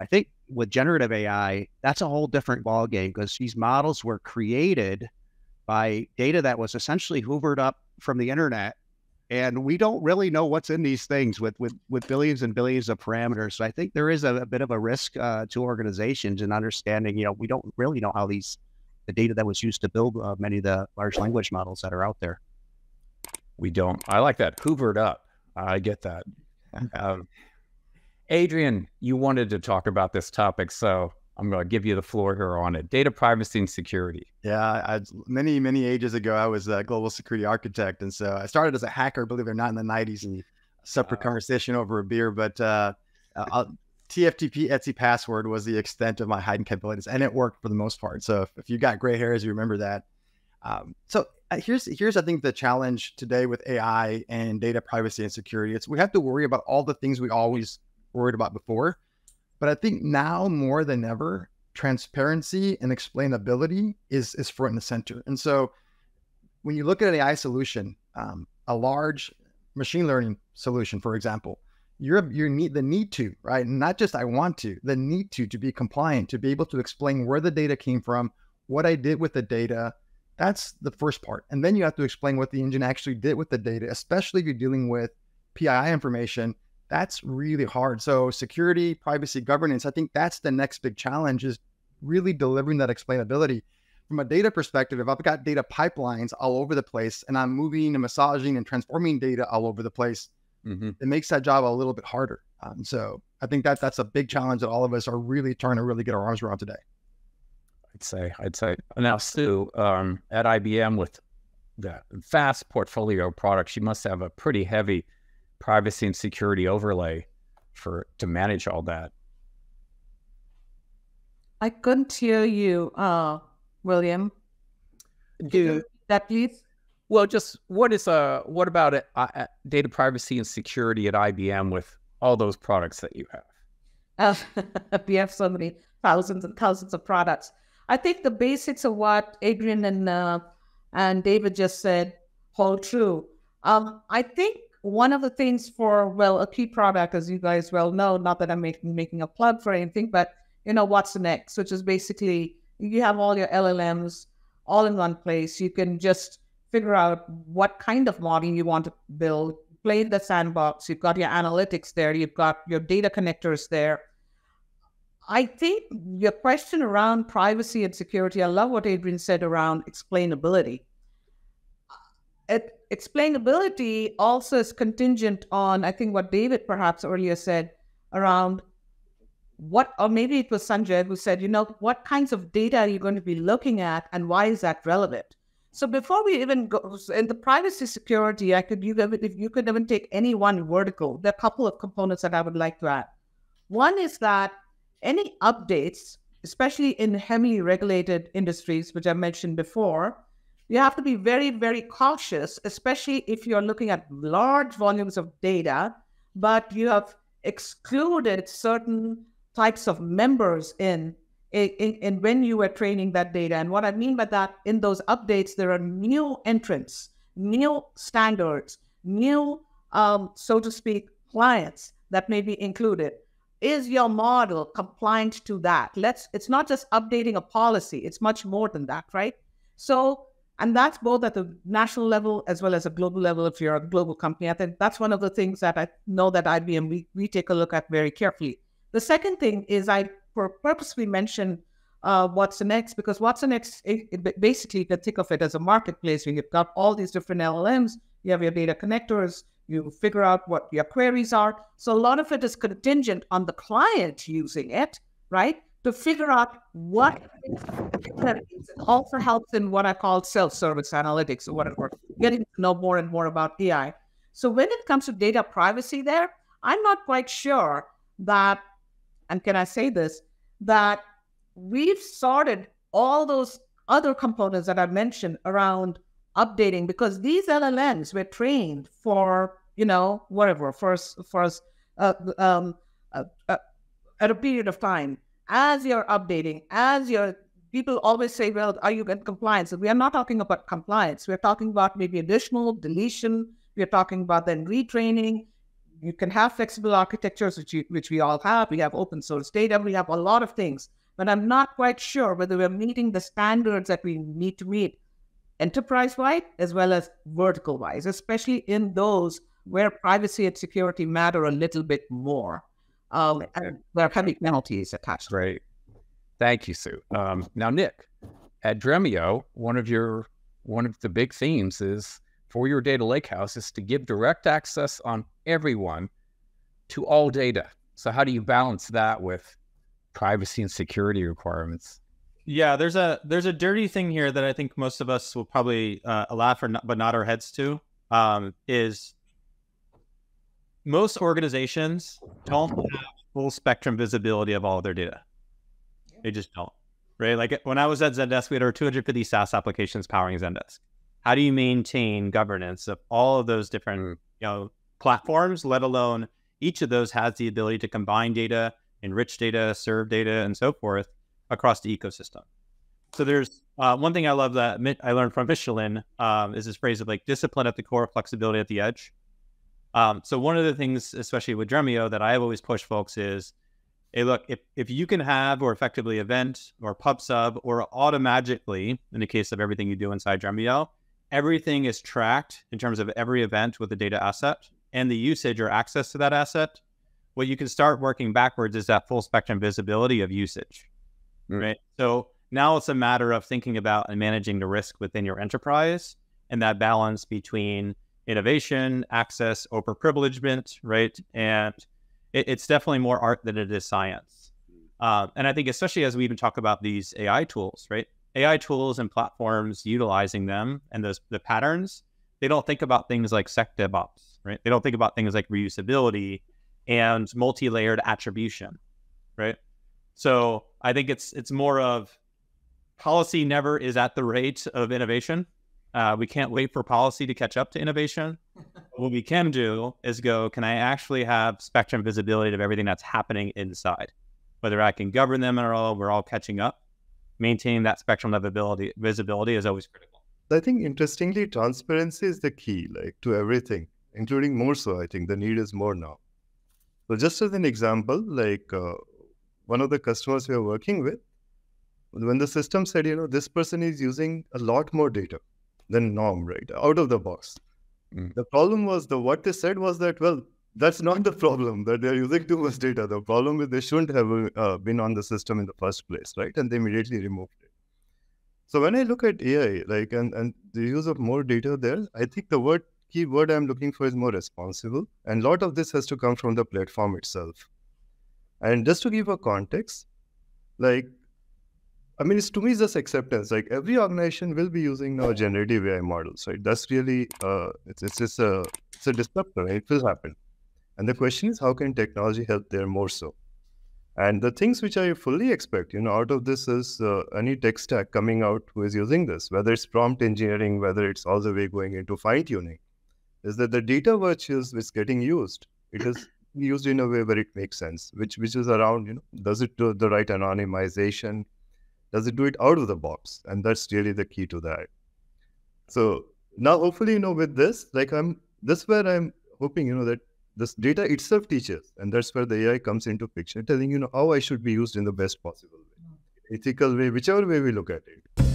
I think with generative AI, that's a whole different ballgame because these models were created by data that was essentially hoovered up from the internet. And we don't really know what's in these things with with, with billions and billions of parameters. So I think there is a, a bit of a risk uh, to organizations in understanding. You know, we don't really know how these the data that was used to build uh, many of the large language models that are out there. We don't. I like that. Hoovered up. I get that. um, Adrian, you wanted to talk about this topic, so I'm going to give you the floor here on it. Data privacy and security. Yeah, I, many many ages ago, I was a global security architect, and so I started as a hacker, believe it or not, in the '90s. And separate conversation over a beer, but uh, TFTP etc password was the extent of my hiding capabilities, and it worked for the most part. So if, if you got gray hairs, you remember that. Um, so uh, here's here's I think the challenge today with AI and data privacy and security. It's we have to worry about all the things we always worried about before, but I think now more than ever, transparency and explainability is is front and center. And so when you look at an AI solution, um, a large machine learning solution, for example, you're you need the need to right, not just I want to, the need to to be compliant, to be able to explain where the data came from, what I did with the data that's the first part. And then you have to explain what the engine actually did with the data, especially if you're dealing with PII information. That's really hard. So security, privacy, governance, I think that's the next big challenge is really delivering that explainability. From a data perspective, if I've got data pipelines all over the place and I'm moving and massaging and transforming data all over the place, mm-hmm. it makes that job a little bit harder. Um, so I think that that's a big challenge that all of us are really trying to really get our arms around today. I'd say. I'd say. Now, Sue, um, at IBM with the vast portfolio of products, you must have a pretty heavy privacy and security overlay for to manage all that. I couldn't hear you, uh, William. Do that, please. Well, just what is uh what about it, uh, data privacy and security at IBM with all those products that you have? Uh, we have so many thousands and thousands of products. I think the basics of what Adrian and uh, and David just said hold true. Um, I think one of the things for well a key product, as you guys well know, not that I'm making making a plug for anything, but you know watsonx which is basically you have all your LLMs all in one place. You can just figure out what kind of model you want to build, play in the sandbox. You've got your analytics there, you've got your data connectors there I think your question around privacy and security, I love what Adrian said around explainability. It, explainability also is contingent on, I think, what David perhaps earlier said around what, or maybe it was Sanjay who said, you know, what kinds of data are you going to be looking at and why is that relevant? So before we even go in the privacy security, I could you if you could even take any one vertical, there are a couple of components that I would like to add. One is that any updates, especially in heavily regulated industries, which I mentioned before, you have to be very, very cautious, especially if you're looking at large volumes of data, but you have excluded certain types of members in, in, in when you were training that data. And what I mean by that, in those updates, there are new entrants, new standards, new, um, so to speak, clients that may be included. Is your model compliant to that? Let's it's not just updating a policy it's much more than that right? So and that's both at the national level as well as a global level if you're a global company i think that's one of the things that i know that ibm we, we take a look at very carefully the second thing is i for purposely mentioned uh, watsonx because watsonx it, it basically you can think of it as a marketplace where you've got all these different llms you have your data connectors you figure out what your queries are. So a lot of it is contingent on the client using it, right? To figure out what also helps in what I call self-service analytics or whatever, getting to know more and more about AI. So when it comes to data privacy there, I'm not quite sure that, and can I say this, that we've sorted all those other components that I mentioned around updating because these LLMs were trained for you know whatever for for uh, um, uh, uh, at a period of time. As you're updating, as you're people always say, well, are you in compliance? we are not talking about compliance. We're talking about maybe additional deletion. We're talking about then retraining. you can have flexible architectures, which, you, which we all have. We have open source data. We have a lot of things. But I'm not quite sure whether we're meeting the standards that we need to meet enterprise wide as well as vertical wise, especially in those where privacy and security matter a little bit more. Um, and there are heavy penalties attached. Great. Thank you, Sue. Um, now, Nik, at Dremio, one of your one of the big themes is for your data lakehouse is to give direct access on everyone to all data. So how do you balance that with privacy and security requirements? Yeah, there's a there's a dirty thing here that I think most of us will probably uh, laugh or not, but nod our heads to. Um, is most organizations don't have full spectrum visibility of all of their data. They just don't, right? Like when I was at Zendesk, we had over 250 SaaS applications powering Zendesk. How do you maintain governance of all of those different, mm. you know, platforms? Let alone each of those has the ability to combine data, enrich data, serve data, and so forth across the ecosystem. So there's uh, one thing I love that I learned from Michelin um, is this phrase of like discipline at the core, flexibility at the edge. Um, so one of the things, especially with Dremio, that I've always pushed folks is, hey, look, if, if you can have or effectively event or pub sub or automatically, in the case of everything you do inside Dremio, everything is tracked in terms of every event with the data asset and the usage or access to that asset. What you can start working backwards is that full spectrum visibility of usage, mm. right? So now it's a matter of thinking about and managing the risk within your enterprise and that balance between innovation, access, overprivilegement, right? And it, it's definitely more art than it is science. Uh, and I think, especially as we even talk about these AI tools, right? AI tools and platforms utilizing them and those the patterns, they don't think about things like sec DevOps, right? They don't think about things like reusability and multi-layered attribution, right? So I think it's it's more of policy never is at the rate of innovation. Uh, we can't wait for policy to catch up to innovation. what we can do is go, can I actually have spectrum visibility of everything that's happening inside? Whether I can govern them or all, we're all catching up. Maintaining that spectrum livability, visibility is always critical. I think interestingly, transparency is the key, like to everything, including more so. I think the need is more now. So just as an example, like uh, one of the customers we are working with, when the system said, you know, this person is using a lot more data than norm, right, out of the box. Mm. The problem was the what they said was that well, that's not the problem that they're using too much data. The problem is they shouldn't have uh, been on the system in the first place, right? And they immediately removed it. So when I look at AI, like and, and the use of more data there, I think the word key word I'm looking for is more responsible. And a lot of this has to come from the platform itself. And just to give a context, like I mean, it's to me, it's just acceptance. Like every organization will be using now generative AI models, right? That's really, uh, it's it's just a it's a disruptor. Right? It will happen, and the question is, how can technology help there more so? And the things which I fully expect, you know, out of this is uh, any tech stack coming out who is using this, whether it's prompt engineering, whether it's all the way going into fine tuning, is that the data which is, is getting used, it is used in a way where it makes sense, which which is around, you know, does it do the right anonymization? Does it do it out of the box? And that's really the key to that. So now, hopefully, you know, with this, like I'm, this where I'm hoping, you know, that this data itself teaches, and that's where the AI comes into picture, telling you know how I should be used in the best possible way, hmm. ethical way, whichever way we look at it.